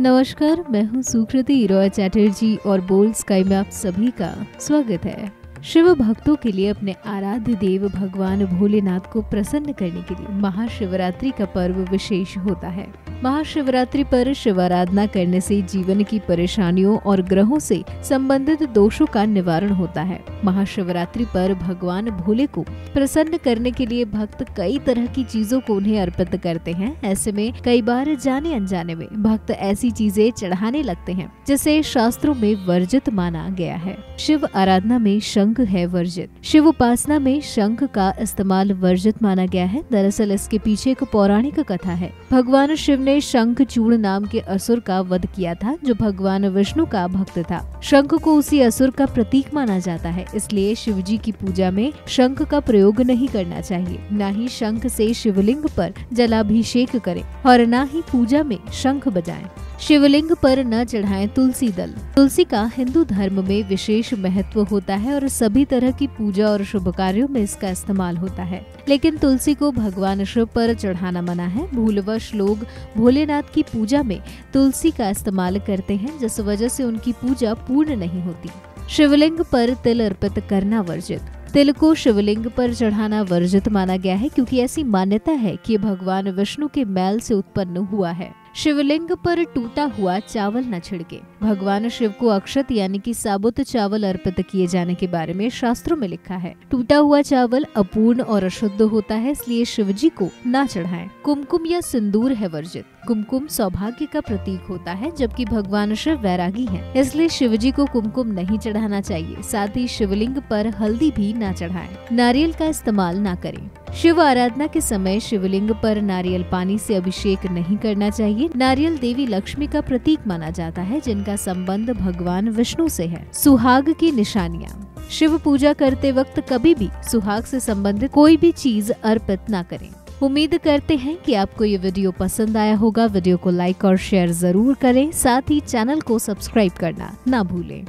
नमस्कार, मैं हूँ सुकृति, रॉय चैटर्जी और बोल्ड स्काई में आप सभी का स्वागत है। शिव भक्तों के लिए अपने आराध्य देव भगवान भोलेनाथ को प्रसन्न करने के लिए महाशिवरात्रि का पर्व विशेष होता है। महाशिवरात्रि पर शिव आराधना करने से जीवन की परेशानियों और ग्रहों से संबंधित दोषों का निवारण होता है। महाशिवरात्रि पर भगवान भोले को प्रसन्न करने के लिए भक्त कई तरह की चीज़ों को उन्हें अर्पित करते हैं। ऐसे में कई बार जाने अनजाने में भक्त ऐसी चीज़ें चढ़ाने लगते हैं, जिसे शास्त्रों में वर्जित माना गया है। शिव आराधना में शंख है वर्जित। शिव उपासना में शंख का इस्तेमाल वर्जित माना गया है। दरअसल इसके पीछे एक पौराणिक कथा है। भगवान शिव ने शंख चूड़ नाम के असुर का वध किया था, जो भगवान विष्णु का भक्त था। शंख को उसी असुर का प्रतीक माना जाता है, इसलिए शिव जी की पूजा में शंख का प्रयोग नहीं करना चाहिए। न ही शंख से शिवलिंग पर जलाभिषेक करें, और न ही पूजा में शंख बजाएँ। शिवलिंग पर न चढ़ाएँ तुलसी दल। तुलसी का हिंदू धर्म में विशेष महत्व होता है और सभी तरह की पूजा और शुभ कार्यों में इसका इस्तेमाल होता है। लेकिन तुलसी को भगवान शिव पर चढ़ाना मना है। भूलवश लोग भोलेनाथ की पूजा में तुलसी का इस्तेमाल करते हैं, जिस वजह से उनकी पूजा पूर्ण नहीं होती। शिवलिंग पर तिल अर्पित करना वर्जित। तिल को शिवलिंग पर चढ़ाना वर्जित माना गया है, क्योंकि ऐसी मान्यता है कि भगवान विष्णु के मैल से उत्पन्न हुआ है। शिवलिंग पर टूटा हुआ चावल न छिड़के। भगवान शिव को अक्षत यानी कि साबुत चावल अर्पित किए जाने के बारे में शास्त्रों में लिखा है। टूटा हुआ चावल अपूर्ण और अशुद्ध होता है, इसलिए शिव जी को न चढ़ाएँ। कुमकुम या सिंदूर है वर्जित। कुमकुम सौभाग्य का प्रतीक होता है जबकि भगवान शिव वैरागी हैं, इसलिए शिव जी को कुमकुम नहीं चढ़ाना चाहिए। साथ ही शिवलिंग पर हल्दी भी न चढ़ाएँ। नारियल का इस्तेमाल न करें। शिव आराधना के समय शिवलिंग पर नारियल पानी से अभिषेक नहीं करना चाहिए। नारियल देवी लक्ष्मी का प्रतीक माना जाता है जिनका संबंध भगवान विष्णु से है। सुहाग की निशानियाँ। शिव पूजा करते वक्त कभी भी सुहाग से संबंधित कोई भी चीज़ अर्पित न करें। उम्मीद करते हैं कि आपको ये वीडियो पसंद आया होगा। वीडियो को लाइक और शेयर ज़रूर करें। साथ ही चैनल को सब्सक्राइब करना ना भूलें।